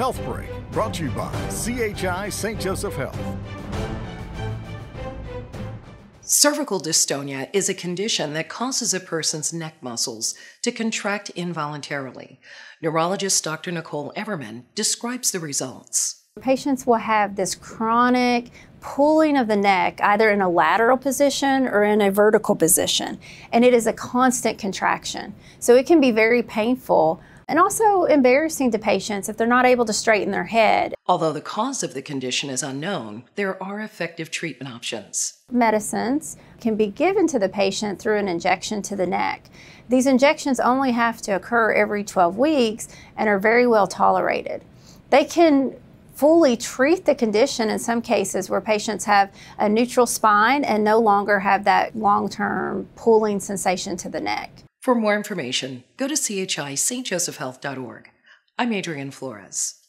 Health Break, brought to you by CHI St. Joseph Health. Cervical dystonia is a condition that causes a person's neck muscles to contract involuntarily. Neurologist Dr. Nicole Everman describes the results. Patients will have this chronic pulling of the neck either in a lateral position or in a vertical position, and it is a constant contraction. So it can be very painful and also embarrassing to patients if they're not able to straighten their head. Although the cause of the condition is unknown, there are effective treatment options. Medicines can be given to the patient through an injection to the neck. These injections only have to occur every 12 weeks and are very well tolerated. They can fully treat the condition in some cases where patients have a neutral spine and no longer have that long term pulling sensation to the neck. For more information, go to chistjosephhealth.org. I'm Adrienne Flores.